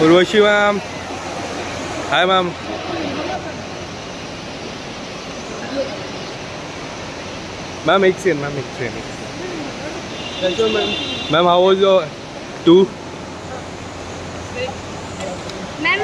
Hiroshima hai mam Ma'am, X in, ma'am, X in. Gentlemen. Ma'am, how was your tour? Ma'am,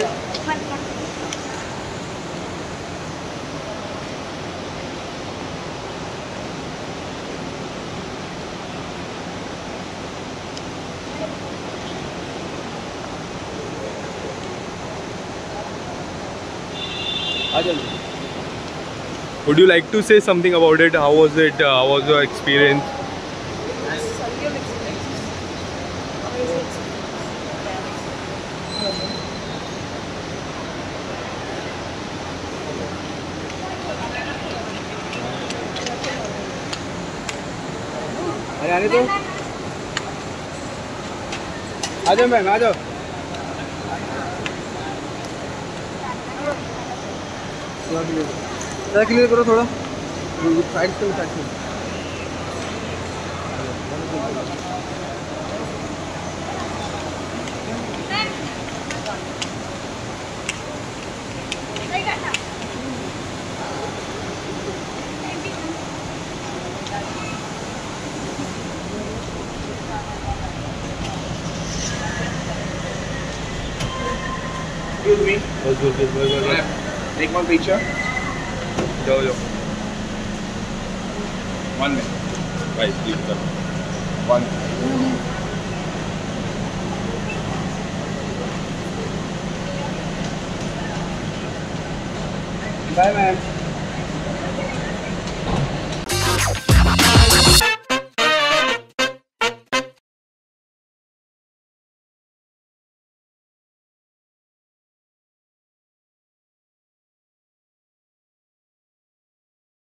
Would you like to say something about it? How was it? Uh, how was your experience? अरे आने दो आ जाओ ma'am आ जाओ थोड़ा clear करो। थोड़ा। Side से side से Excuse me. बस बस Take one picture. Yo, yo. One minute. Right, leave it. One minute. Bye, man.